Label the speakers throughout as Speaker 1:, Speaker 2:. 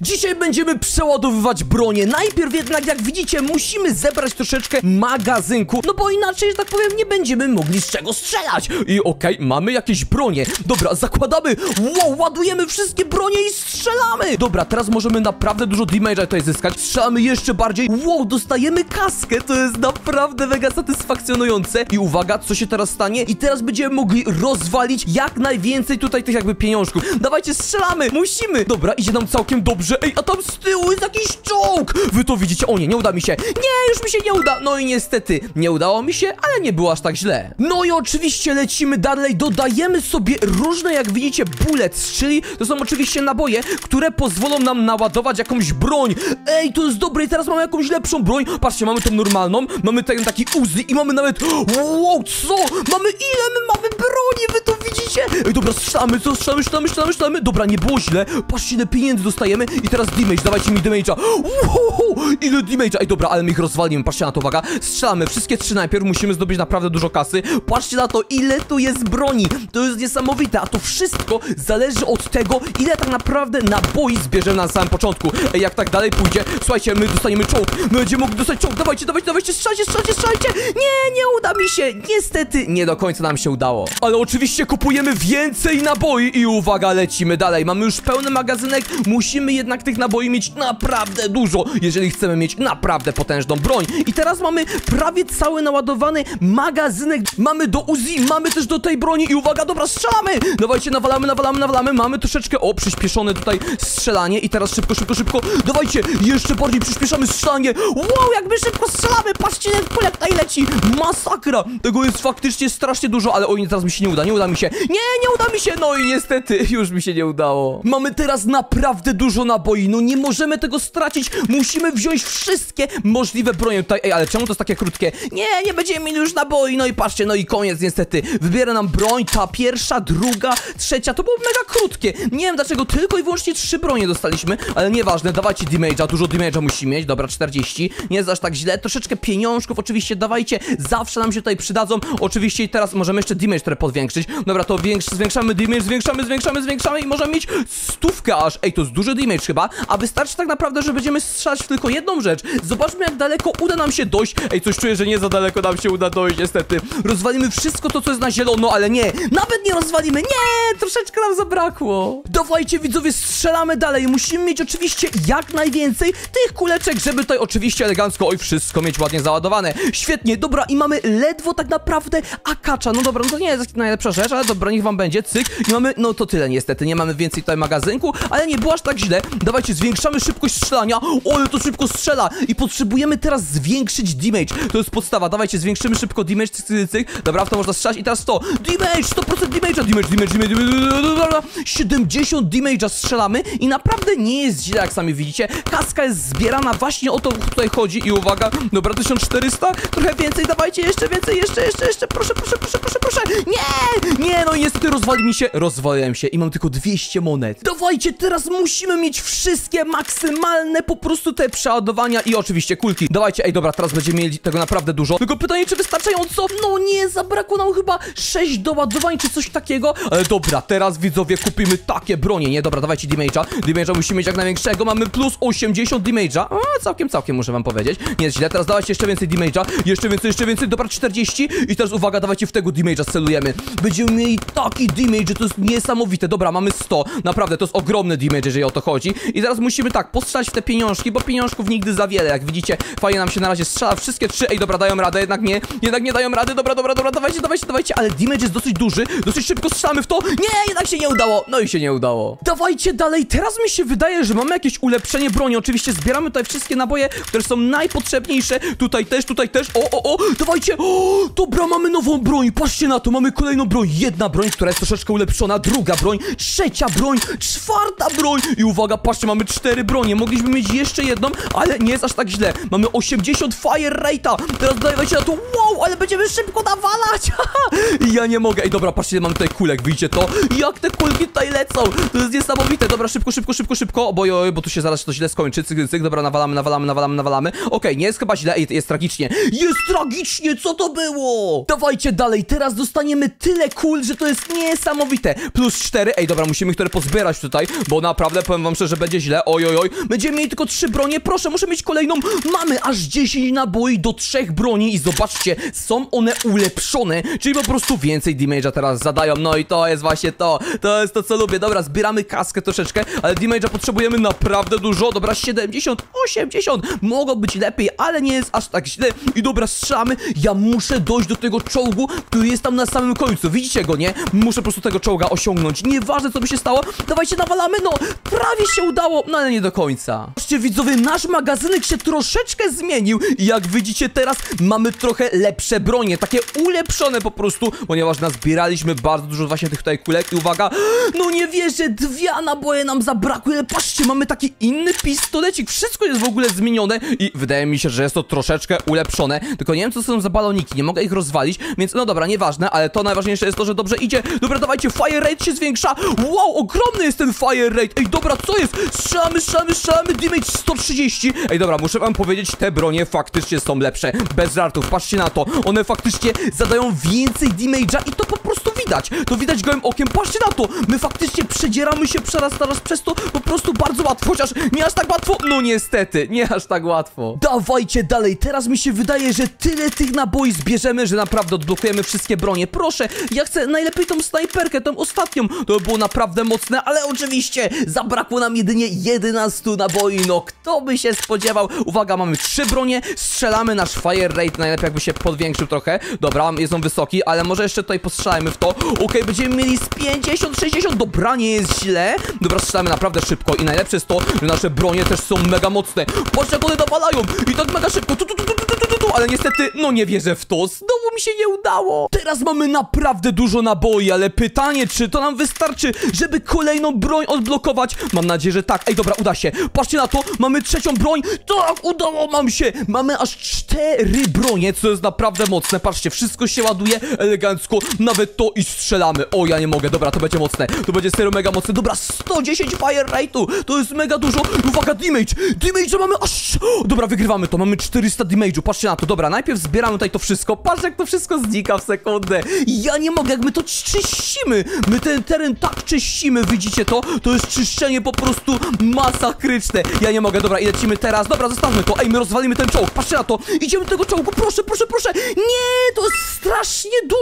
Speaker 1: Dzisiaj będziemy przeładowywać bronię. Najpierw jednak, jak widzicie, musimy zebrać troszeczkę magazynku, no bo inaczej, że tak powiem, nie będziemy mogli z czego strzelać. I okej, mamy jakieś bronie. Dobra, zakładamy. Wow, ładujemy wszystkie bronie i strzelamy. Dobra, teraz możemy naprawdę dużo damage'a tutaj zyskać. Strzelamy jeszcze bardziej. Wow, dostajemy kaskę. To jest naprawdę mega satysfakcjonujące. I uwaga, co się teraz stanie? I teraz będziemy mogli rozwalić jak najwięcej tutaj tych jakby pieniążków. Dawajcie, strzelamy. Musimy. Dobra, idzie nam całkiem dobrze. Ej, a tam z tyłu jest jakiś czołg. Wy to widzicie? O nie, nie uda mi się. Nie, już mi się nie uda. No i niestety, nie udało mi się, ale nie było aż tak źle. No i oczywiście lecimy dalej. Dodajemy sobie różne, jak widzicie, bullets, czyli to są oczywiście naboje, które pozwolą nam naładować jakąś broń. Ej, to jest dobre i teraz mamy jakąś lepszą broń. Patrzcie, mamy tą normalną, mamy ten taki Uzi i mamy nawet... Wow, co? Mamy ile my mamy broni? Wy to widzicie? Ej, dobra, strzelamy, co? Strzelamy, strzelamy, strzelamy, strzelamy. Dobra, nie było źle. Patrzcie, ile pieniędzy dostajemy i teraz damage, dawajcie mi damage'a. Wow, ile damage'a. Ej, dobra, ale my ich rozwalimy. Patrzcie na to, uwaga. Strzelamy, wszystkie trzy najpierw, musimy zdobyć naprawdę dużo kasy. Patrzcie na to, ile tu jest broni. To jest niesamowite, a to wszystko zależy od tego, ile tak naprawdę naboi zbierzemy na samym początku. Ej, jak tak dalej pójdzie, słuchajcie, my dostaniemy czołg. My będziemy mogli dostać czołg. Dawajcie, dawajcie, dawajcie, strzelajcie, strzelajcie, strzelajcie. Nie, nie uda mi się. Niestety, nie do końca nam się udało. Ale oczywiście kupujemy więcej naboi i uwaga, lecimy dalej. Mamy już pełny magazynek, musimy jednak tych naboi mieć naprawdę dużo, jeżeli chcemy mieć naprawdę potężną broń. I teraz mamy prawie cały naładowany magazynek. Mamy do Uzi, mamy też do tej broni i uwaga, dobra, strzelamy! Dawajcie, nawalamy, nawalamy, nawalamy. Mamy troszeczkę, o, przyspieszone tutaj strzelanie i teraz szybko, szybko, szybko. Dawajcie, jeszcze bardziej przyspieszamy strzelanie. Wow, jak my szybko strzelamy, patrzcie, jak kulek tutaj leci. Masakra! Tego jest faktycznie strasznie dużo, ale oj, teraz mi się nie uda, nie uda mi się. Nie, nie uda mi się, no i niestety, już mi się nie udało. Mamy teraz naprawdę dużo naboi, no nie możemy tego stracić. Musimy wziąć wszystkie możliwe bronie. Tutaj. Ej, ale czemu to jest takie krótkie? Nie, nie będziemy mieli już naboi, no i patrzcie, no i koniec niestety. Wybiera nam broń, ta pierwsza, druga, trzecia, to było mega krótkie. Nie wiem dlaczego, tylko i wyłącznie trzy bronie dostaliśmy, ale nieważne, dawajcie damage'a, dużo damage'a musi mieć, dobra, 40, nie jest aż tak źle, troszeczkę pieniążków oczywiście dawajcie, zawsze nam się tutaj przydadzą, oczywiście teraz możemy jeszcze damage trochę podwiększyć, dobra, to większ, zwiększamy damage, zwiększamy, zwiększamy, zwiększamy i możemy mieć stówkę aż, ej, to jest duży damage chyba, a wystarczy tak naprawdę, że będziemy strzelać w tylko jedną rzecz, zobaczmy jak daleko uda nam się dojść, ej, coś czuję, że nie za daleko nam się uda dojść, niestety, rozwalimy wszystko to, co jest na zielono, ale nie, nawet nie rozwalimy, nie, troszeczkę nam zabrakło, dawajcie widzowie, strzelamy dalej, musimy mieć oczywiście jak najwięcej tych kuleczek, żeby tutaj oczywiście elegancko, oj, wszystko mieć ładnie załadowane, świetnie, dobra, i mamy ledwo tak naprawdę akacza, no dobra, no to nie jest najlepsza rzecz, ale dobra, niech wam będzie, cyk, i mamy, no to tyle niestety, nie mamy więcej tutaj magazynku, ale nie było aż tak źle, dawajcie, zwiększamy szybkość strzelania, o, ale to szybko strzela. I potrzebujemy teraz zwiększyć damage, to jest podstawa, dawajcie, zwiększymy szybko damage, cyk, cyk, cyk, dobra, w to można strzelać. I teraz to, damage, 100% damage'a, damage, damage, damage, damage, dobra, 70 damage'a strzelamy. I naprawdę nie jest źle, jak sami widzicie, kaska jest zbierana, właśnie o to tutaj chodzi. I uwaga, dobra, 1400, trochę więcej, dawajcie, jeszcze więcej, jeszcze, jeszcze, jeszcze, proszę, proszę, proszę, proszę, proszę, nie, nie, no i niestety rozwali mi się, rozwaliłem się i mam tylko 200 monet, dawajcie, teraz musimy mieć wszystkie maksymalne po prostu te przeładowania i oczywiście kulki, dawajcie, ej, dobra, teraz będziemy mieli tego naprawdę dużo, tylko pytanie, czy wystarczająco, no nie, zabrakło nam chyba 6 doładowań, czy coś takiego, ale dobra, teraz widzowie kupimy takie bronie, nie, dobra, dawajcie damage'a, damage'a musimy mieć jak największego, mamy plus 80 damage'a, a, całkiem, całkiem muszę wam powiedzieć, nie jest źle, teraz dawajcie jeszcze więcej damage'a, jeszcze więcej, jeszcze więcej, dobra, 40 i teraz uwaga, dawajcie w tego damage'a celujemy, będziemy mieli taki damage, że to jest niesamowite, dobra, mamy 100, naprawdę, to jest ogromny damage, jeżeli o to chodzi. I teraz musimy tak, postrzelać w te pieniążki, bo pieniążków nigdy za wiele, jak widzicie, fajnie nam się na razie strzela, wszystkie trzy, ej, dobra, dają radę, jednak nie, jednak nie dają rady, dobra, dobra, dobra, dawajcie, dawajcie, dawajcie, ale damage jest dosyć duży, dosyć szybko strzelamy w to, nie, jednak się nie udało, no i się nie udało, dawajcie dalej, teraz mi się wydaje, że mamy jakieś ulepszenie broni, oczywiście zbieramy tutaj wszystkie naboje, które są najpotrzebniejsze, tutaj też, tutaj też, o, o, o, dawajcie, o, dobra, mamy nową broń, patrzcie na to, mamy kolejną broń, jedna broń, która jest troszeczkę ulepszona, druga broń, trzecia broń, czwarta broń. I uwaga, patrzcie, mamy cztery bronie, mogliśmy mieć jeszcze jedną, ale nie jest aż tak źle, mamy 80 fire rate'a, teraz dajcie na to, wow, ale będziemy szybko nawalać, ja nie mogę, ej, dobra, patrzcie, mamy tutaj kulek, widzicie to, jak te kulki tutaj lecą, to jest niesamowite, dobra, szybko, szybko, szybko, szybko, bo, bo tu się zaraz to źle skończy, cyk, cyk, dobra, nawalamy, nawalamy, nawalamy, nawalamy, okej, nie jest chyba źle, ej, jest tragicznie, jest tragicznie, co to było? Dawajcie dalej, teraz dostaniemy tyle kul, że to to jest niesamowite. Plus 4, ej dobra, musimy które pozbierać tutaj, bo naprawdę powiem wam szczerze, będzie źle, oj, oj, oj. Będziemy mieli tylko 3 bronie, proszę, muszę mieć kolejną. Mamy aż 10 naboi do 3 broni i zobaczcie, są one ulepszone, czyli po prostu więcej damage'a teraz zadają, no i to jest właśnie to, to jest to co lubię. Dobra, zbieramy kaskę troszeczkę, ale damage'a potrzebujemy naprawdę dużo, dobra, 70, 80, mogło być lepiej, ale nie jest aż tak źle. I dobra, strzelamy, ja muszę dojść do tego czołgu, który jest tam na samym końcu, widzicie go, nie? Muszę po prostu tego czołga osiągnąć, nieważne co by się stało, dawajcie nawalamy, no, prawie się udało, no ale nie do końca. Zobaczcie widzowie, nasz magazynek się troszeczkę zmienił. Jak widzicie teraz mamy trochę lepsze bronie, takie ulepszone po prostu, ponieważ nazbieraliśmy bardzo dużo właśnie tych tutaj kulek i uwaga, no nie wierzę, dwie naboje nam zabrakły, ale patrzcie, mamy taki inny pistolecik, wszystko jest w ogóle zmienione i wydaje mi się, że jest to troszeczkę ulepszone, tylko nie wiem co są za baloniki, nie mogę ich rozwalić, więc no dobra, nieważne, ale to najważniejsze jest to, że dobrze idzie, dobra dawajcie, fire rate się zwiększa, wow, ogromny jest ten fire rate, ej dobra, co jest, strzelamy, strzelamy, strzelamy, damage 130, ej dobra, muszę wam powiedzieć, te bronie faktycznie są lepsze, bez żartów, patrzcie na to, one faktycznie zadają więcej damage'a i to po prostu widać, to widać gołym okiem, patrzcie na to, my faktycznie przedzieramy się przeraz teraz przez to po prostu bardzo łatwo, chociaż nie aż tak łatwo, no niestety, nie aż tak łatwo. Dawajcie dalej, teraz mi się wydaje, że tyle tych naboi zbierzemy, że naprawdę odblokujemy wszystkie bronie, proszę, ja chcę najlepiej najlepiej tą snajperkę, tą ostatnią. To było naprawdę mocne, ale oczywiście zabrakło nam jedynie 11 naboi. No kto by się spodziewał? Uwaga, mamy trzy bronie, strzelamy nasz fire rate, najlepiej jakby się podwiększył trochę. Dobra, jest on wysoki, ale może jeszcze tutaj postrzelajmy w to. Okej, okay, będziemy mieli z 50, 60, dobra, nie jest źle. Dobra, strzelamy naprawdę szybko i najlepsze jest to, że nasze bronie też są mega mocne. Patrzcie, jak one dopalają i tak mega szybko. Tu, tu, tu, tu, tu, tu, tu ale niestety, no nie wierzę w to, znowu mi się nie udało, teraz mamy naprawdę dużo naboi, ale pytanie, czy to nam wystarczy, żeby kolejną broń odblokować, mam nadzieję, że tak, ej, dobra, uda się, patrzcie na to, mamy trzecią broń, tak, udało nam się, mamy aż cztery bronie, co jest naprawdę mocne, patrzcie, wszystko się ładuje elegancko, nawet to i strzelamy, o, ja nie mogę, dobra, to będzie mocne, to będzie serio mega mocne, dobra, 110 fire rate'u, to jest mega dużo, uwaga, damage, damage mamy aż, dobra, wygrywamy to, mamy 400 damage'u, patrzcie na to, dobra, najpierw zbieramy tutaj to wszystko, patrz jak to wszystko znika w sekundę, ja nie mogę, jak my to czyścimy, my ten teren tak czyścimy, widzicie to, to jest czyszczenie po prostu masakryczne, ja nie mogę, dobra, i lecimy teraz, dobra, zostawmy to, ej, my rozwalimy ten czołg, patrzcie na to, idziemy do tego czołgu, proszę, proszę, proszę, nie, to jest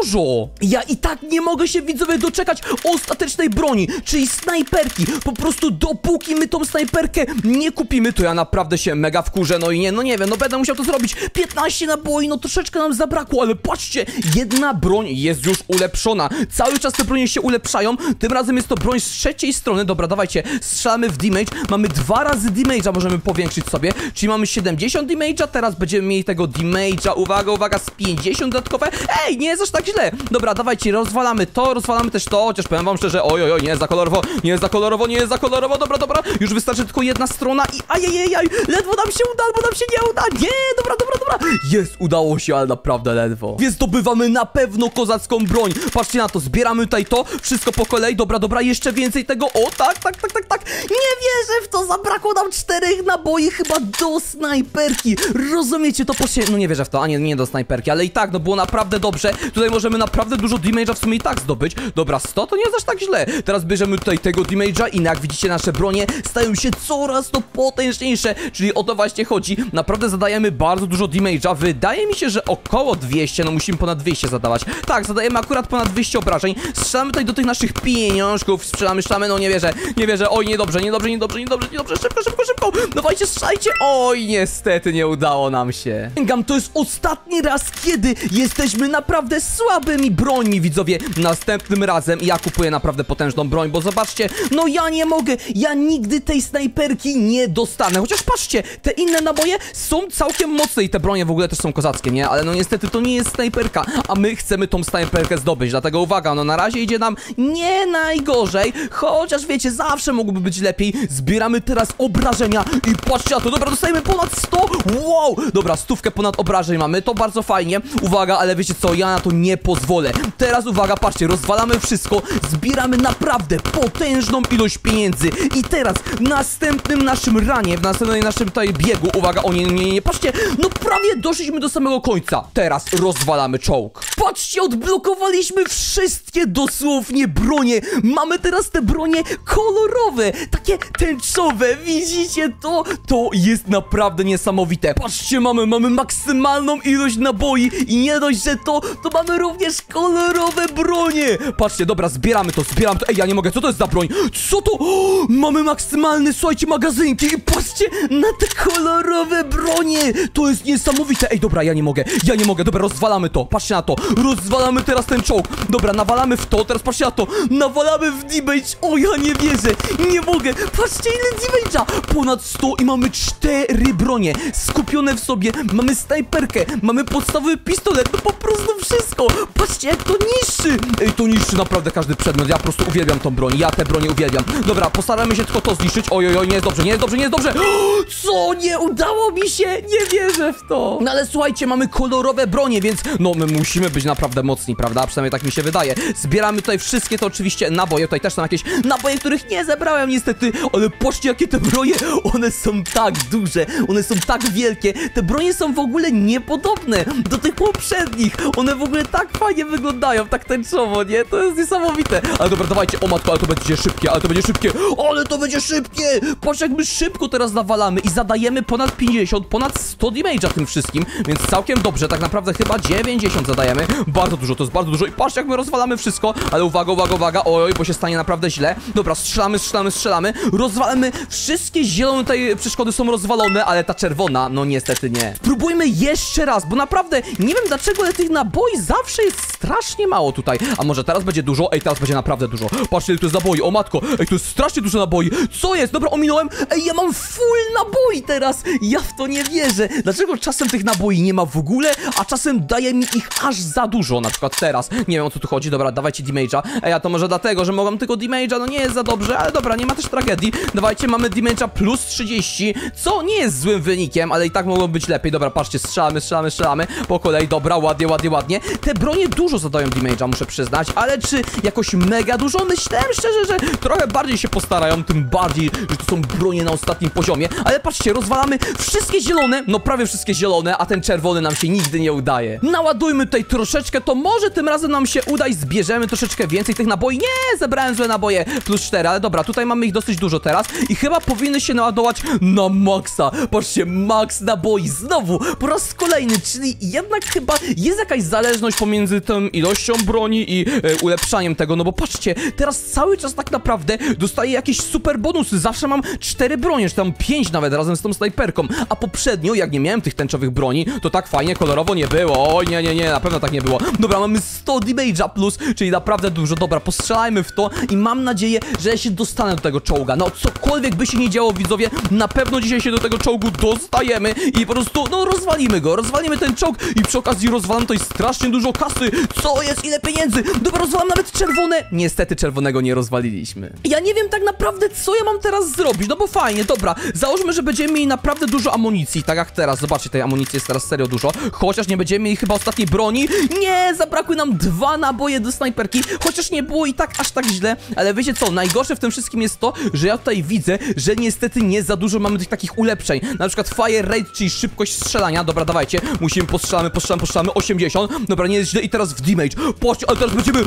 Speaker 1: dużo, ja i tak nie mogę się, widzowie, doczekać ostatecznej broni, czyli snajperki, po prostu dopóki my tą snajperkę nie kupimy, to ja naprawdę się mega wkurzę, no i nie, no nie wiem, no będę musiał to zrobić, 15 naboi, no troszeczkę nam zabrakło, ale patrzcie, jedna broń jest już ulepszona, cały czas te bronie się ulepszają, tym razem jest to broń z trzeciej strony, dobra, dawajcie, strzelamy w damage, mamy dwa razy damage'a, możemy powiększyć sobie, czyli mamy 70 damage'a, teraz będziemy mieli tego damage'a, uwaga, uwaga, z 50 dodatkowe, ej, nie jest aż tak źle, dobra, dawajcie, rozwalamy to, rozwalamy też to, chociaż powiem wam szczerze, oj, oj, oj, nie jest za kolorowo, nie jest za kolorowo, nie jest za kolorowo, dobra, dobra, już wystarczy tylko jedna strona i ajajajaj, ledwo nam się uda, albo nam się nie uda, nie, dobra, dobra, dobra, jest, udało się, ale naprawdę ledwo, więc zdobywamy na pewno kozacką broń, patrzcie na to, zbieramy tutaj to, wszystko po kolei, dobra, dobra, jeszcze więcej tego, o, tak, tak, tak, tak, tak, nie wierzę w to, zabrakło nam czterech naboi chyba do snajperki, rozumiecie to, posie... no nie wierzę w to, a nie, nie do snajperki, ale i tak, no było naprawdę dobrze, tutaj możemy naprawdę dużo damage'a w sumie i tak zdobyć, dobra, 100 to nie jest aż tak źle, teraz bierzemy tutaj tego damage'a i jak widzicie nasze bronie stają się coraz to potężniejsze, czyli o to właśnie chodzi, naprawdę zadajemy bardzo dużo damage'a, wydaje mi się, że około 200, no musimy ponad 200 zadawać, tak, zadajemy akurat ponad 200 obrażeń, strzelamy tutaj do tych naszych pieniążków, strzelamy, strzelamy, no nie wierzę, nie wierzę, oj, niedobrze, niedobrze, niedobrze, niedobrze, niedobrze, szybko, szybko, szybko, dawajcie, strzelajcie, oj, niestety nie udało nam się. Gam, to jest ostatni raz, kiedy jesteśmy naprawdę słabymi brońmi, widzowie, następnym razem. Ja kupuję naprawdę potężną broń, bo zobaczcie, no ja nie mogę, ja nigdy tej snajperki nie dostanę, chociaż patrzcie, te inne naboje są całkiem mocne i te bronie w ogóle też są kozackie, nie, ale no niestety to nie jest snajperka, a my chcemy tą snajperkę zdobyć, dlatego uwaga, no na razie idzie nam nie najgorzej, chociaż wiecie, zawsze mogłoby być lepiej, zbieramy teraz obrażenia i patrzcie na to, dobra, dostajemy ponad 100, wow, dobra, stówkę ponad obrażeń mamy, to bardzo fajnie, uwaga, ale wiecie co, ja na to nie pozwolę, teraz uwaga, patrzcie, rozwalamy wszystko, zbieramy naprawdę potężną ilość pieniędzy i teraz w następnym naszym ranie, w następnym naszym tutaj biegu, uwaga, o nie, nie, nie, patrzcie, no prawie doszliśmy do samego końca. Teraz rozwalamy czołg. Patrzcie, odblokowaliśmy wszystkie dosłownie bronie. Mamy teraz te bronie kolorowe, takie tęczowe. Widzicie to? To jest naprawdę niesamowite. Patrzcie, mamy, mamy maksymalną ilość naboi i nie dość, że to, to mamy również kolorowe bronie. Patrzcie, dobra, zbieramy to, zbieram to. Ej, ja nie mogę, co to jest za broń? Co to? O, mamy maksymalny, słuchajcie, magazynki i patrzcie na te kolorowe bronie. To jest niesamowite. Ej, dobra, ja nie mogę, ja nie mogę. Dobra, rozwalamy to. Patrzcie na to. Rozwalamy teraz ten czołg. Dobra, nawalamy w to, teraz patrzcie na to. Nawalamy w damage. O, ja nie wierzę. Nie mogę. Patrzcie, ile damage'a. Ponad 100 i mamy cztery bronie skupione w sobie. Mamy snajperkę, mamy podstawowy pistolet. No po prostu wszystko. Patrzcie, jak to niszczy. Ej, to niszczy naprawdę każdy przedmiot. Ja po prostu uwielbiam tą broń. Ja te bronie uwielbiam. Dobra, postaramy się tylko to zniszczyć. Oj, oj, nie jest dobrze, nie jest dobrze, nie jest dobrze. Co? Nie udało mi się. Nie wierzę w to. No ale słuchajcie, mamy kolorowe bronie, więc no my musimy być naprawdę mocni, prawda? Przynajmniej tak mi się wydaje. Zbieramy tutaj wszystkie to oczywiście naboje. Tutaj też są jakieś naboje, których nie zebrałem niestety. Ale patrzcie, jakie te bronie. One są tak duże. One są tak wielkie. Te bronie są w ogóle niepodobne do tych poprzednich. One w ogóle tak fajnie wyglądają, tak tęczowo, nie? To jest niesamowite. Ale dobra, dawajcie. O matko, ale to będzie szybkie, ale to będzie szybkie. Ale to będzie szybkie. Patrz, jak my szybko teraz nawalamy i zadajemy ponad 50, ponad 100 damage'a tym wszystkim, więc całkiem dobrze. Tak naprawdę chyba 90 zadajemy. Bardzo dużo, to jest bardzo dużo. I patrz, jak my rozwalamy wszystko. Ale uwaga, uwaga, uwaga. Oj, bo się stanie naprawdę źle. Dobra, strzelamy, strzelamy, strzelamy. Rozwalamy. Wszystkie zielone tutaj przeszkody są rozwalone, ale ta czerwona, no niestety nie. Spróbujmy jeszcze raz, bo naprawdę nie wiem dlaczego, ale tych naboi zawsze jest strasznie mało tutaj. A może teraz będzie dużo? Ej, teraz będzie naprawdę dużo. Patrzcie, tu jest naboi. O matko, ej, tu jest strasznie dużo naboi. Co jest? Dobra, ominąłem. Ej, ja mam full naboi teraz. Ja w to nie wierzę. Dlaczego czasem tych naboi nie ma w ogóle, a czasem daje mi ich aż za dużo, na przykład teraz. Nie wiem o co tu chodzi. Dobra, dawajcie damage'a. Ej, a to może dlatego, że mogą tylko damage'a, no nie jest za dobrze, ale dobra, nie ma też tragedii. Dawajcie, mamy damage'a plus 30, co nie jest złym wynikiem, ale i tak mogło być lepiej. Dobra, patrzcie, strzelamy, strzelamy, strzelamy. Po kolei, dobra, ładnie, ładnie, ładnie. Te bronie dużo zadają damage'a, muszę przyznać, ale czy jakoś mega dużo? Myślałem szczerze, że trochę bardziej się postarają, tym bardziej, że to są bronie na ostatnim poziomie. Ale patrzcie, rozwalamy wszystkie zielone, no prawie wszystkie zielone, a ten czerwony nam się nigdy nie udaje. Naładujmy tutaj troszeczkę, to może tym razem nam się uda i zbierzemy troszeczkę więcej tych naboi. Nie, zebrałem złe naboje, plus 4, ale dobra, tutaj mamy ich dosyć dużo teraz i chyba powinny się naładować na maksa. Patrzcie, max naboi, znowu, po raz kolejny, czyli jednak chyba jest jakaś zależność pomiędzy tą ilością broni i e, ulepszaniem tego, no bo patrzcie, teraz cały czas tak naprawdę dostaję jakieś super bonusy, zawsze mam 4 bronie, czy tam 5 nawet razem z tą snajperką, a poprzednio, jak nie miałem tych tęczowych broni, to tak fajnie kolorowo nie było, oj nie, nie, nie, na pewno tak nie było. Dobra, mamy 100 damage'a plus, czyli naprawdę dużo, dobra, postrzelajmy w to i mam nadzieję, że ja się dostanę do tego czołga, no cokolwiek by się nie działo, widzowie, na pewno dzisiaj się do tego czołgu dostajemy i po prostu, no rozwalimy go, rozwalimy ten czołg i przy okazji rozwalam tutaj strasznie dużo kasy, co jest, ile pieniędzy, dobra, rozwalam nawet czerwone, niestety czerwonego nie rozwaliliśmy. Ja nie wiem tak naprawdę, co ja mam teraz zrobić, no bo fajnie, dobra, załóżmy, że będziemy mieli naprawdę dużo amunicji, tak jak teraz, zobaczcie, tej amunicji jest teraz serio dużo, chociaż nie będziemy mieli chyba ostatniej broni, nie, zabrakły nam dwa naboje do snajperki, chociaż nie było i tak aż tak źle, ale wiecie co, najgorsze w tym wszystkim jest to, że ja tutaj widzę, że niestety nie za dużo mamy tych takich ulepszeń, na przykład fire rate, czyli szybkość strzelania, dobra, dawajcie, musimy, postrzelamy, postrzelamy, postrzelamy, 80, dobra, nie i teraz w damage, patrzcie, ale teraz będziemy,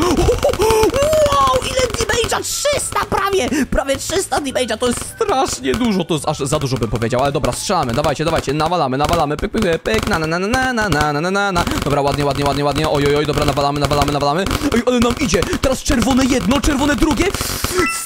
Speaker 1: damage'a, 300 prawie, prawie 300 damage'a, to jest strasznie dużo, to jest aż za dużo bym powiedział, ale dobra, strzelamy, dawajcie, dawajcie, nawalamy, nawalamy, pyk, pyk, pyk, pyk, na, na, na, na, na, na, na, na, na, na, dobra, ładnie, ładnie, ładnie, ładnie, oj, oj, oj, dobra, nawalamy, nawalamy, nawalamy, oj, ale nam idzie, teraz czerwone jedno, czerwone drugie,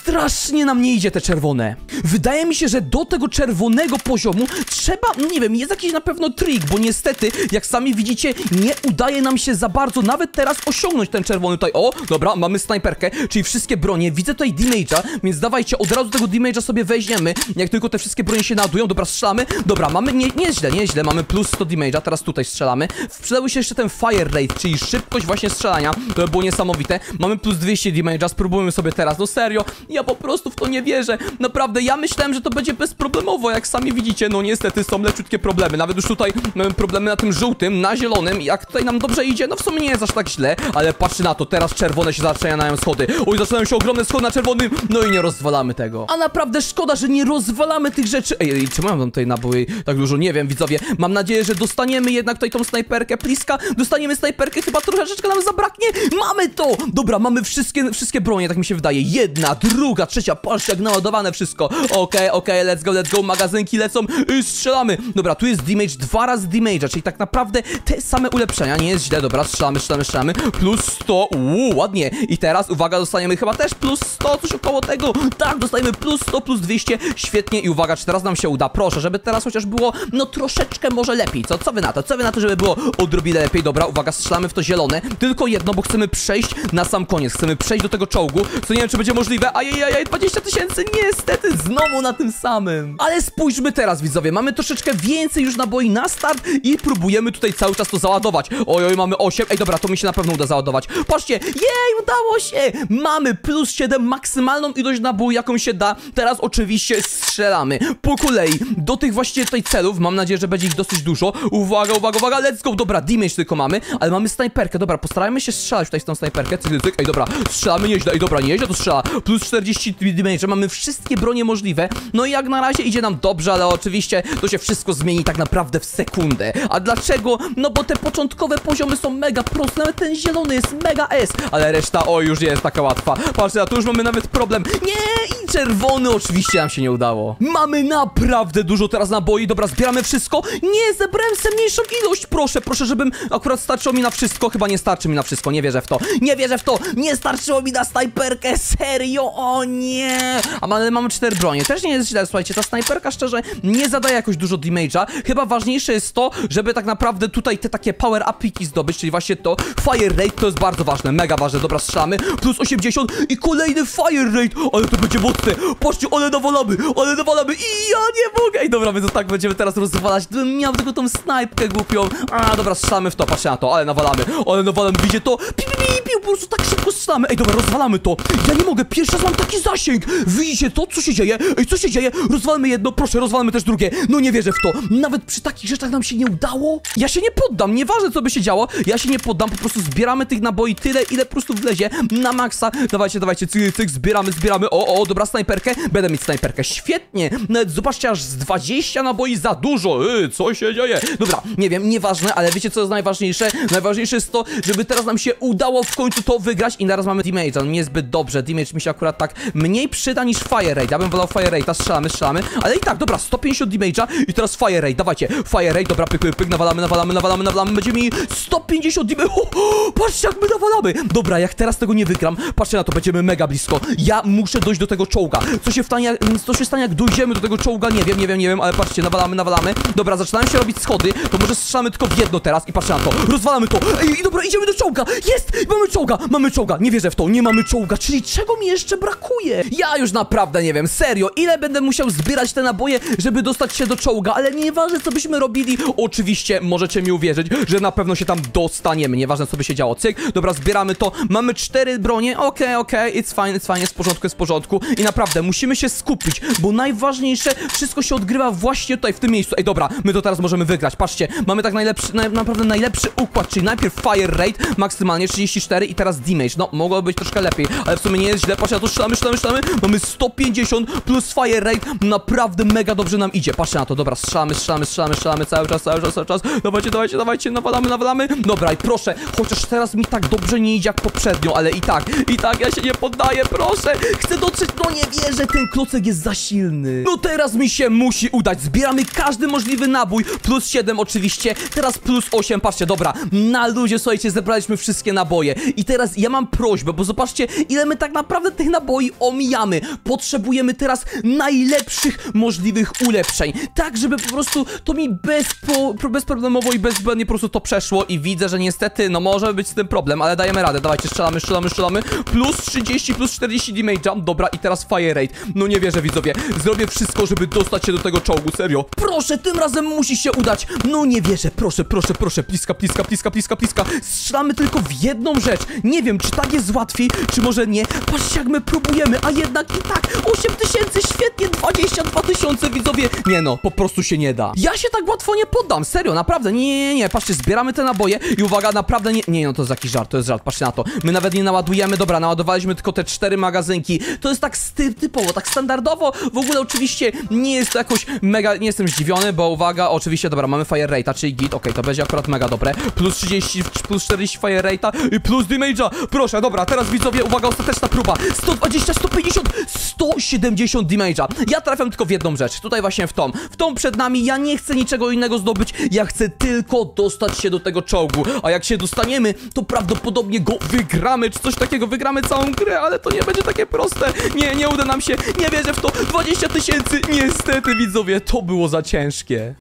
Speaker 1: strasznie nam nie idzie te czerwone, wydaje mi się, że do tego czerwonego poziomu trzeba, no nie wiem, jest jakiś na pewno trik, bo niestety, jak sami widzicie, nie udaje nam się za bardzo nawet teraz osiągnąć ten czerwony tutaj, o, dobra, mamy snajperkę, czyli wszystkie bronie, widzę tutaj damage'a, więc dawajcie, od razu tego damage'a sobie weźmiemy, jak tylko te wszystkie bronie się nadują, dobra, strzelamy, dobra, mamy, nie, nieźle, nieźle, mamy plus 100 damage'a, teraz tutaj strzelamy, przydały się jeszcze ten fire rate, czyli szybkość właśnie strzelania, to by było niesamowite, mamy plus 200 damage'a, spróbujmy sobie teraz, no serio, ja po prostu w to nie wierzę, naprawdę, ja myślałem, że to będzie bezproblemowo, jak sami widzicie, no niestety są leciutkie problemy, nawet już tutaj mamy problemy na tym żółtym, na zielonym, jak tutaj nam dobrze idzie, no w sumie nie jest aż tak źle, ale patrzcie na to, teraz czerwone się zaczynają schody, oj, zaczynają się ogromne schody na czerwonym, no i nie rozwalamy tego. A naprawdę szkoda, że nie rozwalamy tych rzeczy. Ej, ja mam tutaj naboi tak dużo? Nie wiem, widzowie. Mam nadzieję, że dostaniemy jednak tutaj tą snajperkę Pliska. Dostaniemy snajperkę, chyba troszeczkę nam zabraknie. Mamy to! Dobra, mamy wszystkie, wszystkie bronie, tak mi się wydaje. Jedna, druga, trzecia, patrzcie jak naładowane wszystko. Okej, okej, let's go, let's go, magazynki lecą i strzelamy. Dobra, tu jest damage, dwa razy damage'a, czyli tak naprawdę te same ulepszenia, nie jest źle, dobra, strzelamy, strzelamy, strzelamy. Plus 100, uuu, ładnie. I teraz, uwaga, dostaniemy chyba też plus 100, coś około tego. Tak, dostajemy plus 100, plus 200, świetnie i uwaga, czy teraz nam się uda, proszę, żeby teraz chociaż było, no troszeczkę może lepiej, co? Co wy na to? Co wy na to, żeby było odrobinę lepiej? Dobra, uwaga, strzelamy w to zielone, tylko jedno, bo chcemy przejść na sam koniec, chcemy przejść do tego czołgu, co nie wiem, czy będzie możliwe, ajajaj, 20 tysięcy, niestety, znowu na tym samym. Ale spójrzmy teraz, widzowie, mamy troszeczkę więcej już naboi na start i próbujemy tutaj cały czas to załadować. Oj, oj, mamy 8, ej, dobra, to mi się na pewno uda załadować. Patrzcie, jej, udało się! Mamy plus 7, maksymalną ilość naboi, jaką się da. Teraz oczywiście strzelamy po kolei do tych właśnie tutaj celów. Mam nadzieję, że będzie ich dosyć dużo. Uwaga, uwaga, uwaga, let's go. Dobra, damage tylko mamy, ale mamy snajperkę. Dobra, postarajmy się strzelać tutaj z tą snajperkę. Cyk, cyk. Ej, dobra, strzelamy nieźle. Ej, dobra, nieźle to strzela. Plus 40 damage, mamy wszystkie bronie możliwe. No i jak na razie idzie nam dobrze, ale oczywiście to się wszystko zmieni tak naprawdę w sekundę. A dlaczego? No bo te początkowe poziomy są mega proste. Nawet ten zielony jest mega S, ale reszta, o, już nie jest taka łatwa. Patrzcie, a tu już mamy nawet problem. Nie, i czerwony oczywiście nam się nie udało. Mamy naprawdę dużo teraz naboi. Dobra, zbieramy wszystko. Nie, zebrałem sobie mniejszą ilość. Proszę, proszę, żebym akurat starczyło mi na wszystko. Chyba nie starczy mi na wszystko, nie wierzę w to. Nie wierzę w to. Nie starczyło mi na snajperkę. Serio, o nie. Ale mamy cztery bronie. Też nie jest źle, słuchajcie. Ta snajperka szczerze nie zadaje jakoś dużo damage'a. Chyba ważniejsze jest to, żeby tak naprawdę tutaj te takie power upiki zdobyć, czyli właśnie to fire rate to jest bardzo ważne, mega ważne. Dobra, strzelamy. Plus 80 i kolejny fire rate. Ale to będzie mocne. Patrzcie, ale nawalamy, ale nawalamy i ja nie mogę. I dobra, to tak będziemy teraz rozwalać. Gdybym miał tylko tą snajpkę głupią. A, dobra, strzelamy w to, patrzcie na to, ale nawalamy, ale nawalamy, widzicie to? Pi, pi, pi, pi, po prostu tak szybko strzelamy. Ej, dobra, rozwalamy to. Ja nie mogę, pierwszy raz mam taki zasięg. Widzicie to, co się dzieje? Ej, co się dzieje? Rozwalmy jedno, proszę, rozwalmy też drugie. No nie wierzę w to. Nawet przy takich rzeczach nam się nie udało. Ja się nie poddam, nieważne co by się działo. Ja się nie poddam, po prostu zbieramy tych naboi tyle, ile po prostu wlezie na maksa. Dawajcie, dawajcie, cyk, cyk, zbieramy, zbieramy. O, o, dobra, snajperkę. Będę mieć snajperkę. Świetnie. Nawet zobaczcie, aż z 20 naboi za dużo. Yy, co się dzieje? Dobra, nie wiem, nieważne, ale wiecie co jest najważniejsze? Najważniejsze jest to, żeby teraz nam się udało w końcu to wygrać i teraz mamy damage, on niezbyt dobrze. Damage mi się akurat tak mniej przyda niż fire rate. Ja bym wolał fire rate, strzelamy, strzelamy. Ale i tak, dobra, 150 damage'a i teraz fire rate. Dawajcie, fire rate, dobra, pyk, pyk, nawalamy, nawalamy, nawalamy, nawalamy. Będziemy mieli 150 damage. O, o, patrzcie, jak my nawalamy. Dobra, jak teraz tego nie wygram, patrzcie na to, będziemy mega blisko. Ja muszę dojść do tego czołga. Co się stanie, co się stanie, jak dojdziemy do tego czołga? Nie wiem, nie wiem, nie wiem, ale patrzcie, nawalamy, nawalamy. Dobra, zaczynają się robić schody, to może strzelamy tylko w jedno teraz i patrzcie na to. Rozwalamy to. Ej, dobra, idziemy do czołga. Jest! Mamy czołga, mamy czołga. Nie wierzę w to, nie mamy czołga, czyli czego mi jeszcze brakuje? Ja już naprawdę nie wiem, serio, ile będę musiał zbierać te naboje, żeby dostać się do czołga, ale nieważne co byśmy robili, oczywiście możecie mi uwierzyć, że na pewno się tam dostaniemy, nieważne co by się działo. Cyk, dobra, zbieramy to, mamy cztery bronie, okej, okay, okej, okay, it's fine, it's fine, jest w porządku, jest w porządku. I naprawdę musimy się skupić, bo najważniejsze, wszystko się odgrywa właśnie tutaj, w tym miejscu. Ej, dobra, my to teraz możemy wygrać, patrzcie, mamy tak najlepszy, na, naprawdę najlepszy układ, czyli najpierw fire rate, maksymalnie 34 i teraz damage, no, mogło być troszkę lepiej, ale w sumie nie jest źle, patrzcie, na to strzelamy, strzelamy, strzelamy, mamy 150 plus fire rate, naprawdę mega dobrze nam idzie, patrzcie na to, dobra, strzelamy, strzelamy, strzelamy, strzelamy cały czas, cały czas, cały czas, dawajcie, dawajcie, dawajcie, nawalamy, nawalamy, dobra i proszę, chociaż teraz mi tak dobrze nie idzie jak poprzednio, ale i tak, i tak, ja się nie poddaję, proszę, chcę dotrzeć, no nie wierzę, ten klocek jest za silny, no teraz mi się musi udać, zbieramy każdy możliwy nabój, plus 7 oczywiście, teraz plus 8, patrzcie, dobra, na ludzie, słuchajcie, zebraliśmy wszystkie naboje. I teraz ja mam prośbę, bo zobaczcie, ile my tak naprawdę tych naboi omijamy, potrzebujemy teraz najlepszych możliwych ulepszeń, tak, żeby po prostu to mi bezpo, bezproblemowo i bezbłędnie po prostu to przeszło. I widzę, że niestety, no może być z tym problem, ale dajemy radę, dawajcie, strzelamy, strzelamy, strzelamy, plus 30, plus 40 damage'a, dobra i teraz fire rate, no nie wierzę widzowie, zrobię wszystko, żeby dostać się do tego czołgu, serio, proszę, tym razem musi się udać, no nie wierzę, proszę, proszę, proszę, pliska, pliska, pliska, pliska, pliska, strzelamy tylko w jedną rzecz, nie wiem, czy tak jest łatwiej, czy może nie, patrzcie jak my próbujemy, a jednak i tak, 8 tysięcy, świetnie, 22 tysiące widzowie, nie no, po prostu się nie da, ja się tak łatwo nie poddam, serio, naprawdę, nie, nie, nie, patrzcie, zbieramy te naboje i uwaga, naprawdę nie, nie, no to jest jakiś żart, to jest żart, patrzcie na to, my nawet nie naładujemy, dobra, naładowaliśmy tylko te cztery magazynki. To jest tak typowo, tak standardowo. W ogóle oczywiście nie jest to jakoś mega, nie jestem zdziwiony, bo uwaga, oczywiście, dobra, mamy fire rate'a, czyli git, okej, to będzie akurat mega dobre. Plus 30, plus 40 fire rate'a i plus damage'a. Proszę, dobra, teraz widzowie, uwaga, ostateczna próba. 120, 150, 170 damage'a. Ja trafiam tylko w jedną rzecz, tutaj właśnie w tą. W tą przed nami, ja nie chcę niczego innego zdobyć, ja chcę tylko dostać się do tego czołgu. A jak się dostaniemy, to prawdopodobnie go wygramy, czy coś takiego, wygramy całą grę, ale to nie będzie takie proste. Nie, nie uda nam się, nie wierzę w to. 20 tysięcy, niestety widzowie, to było za ciężkie.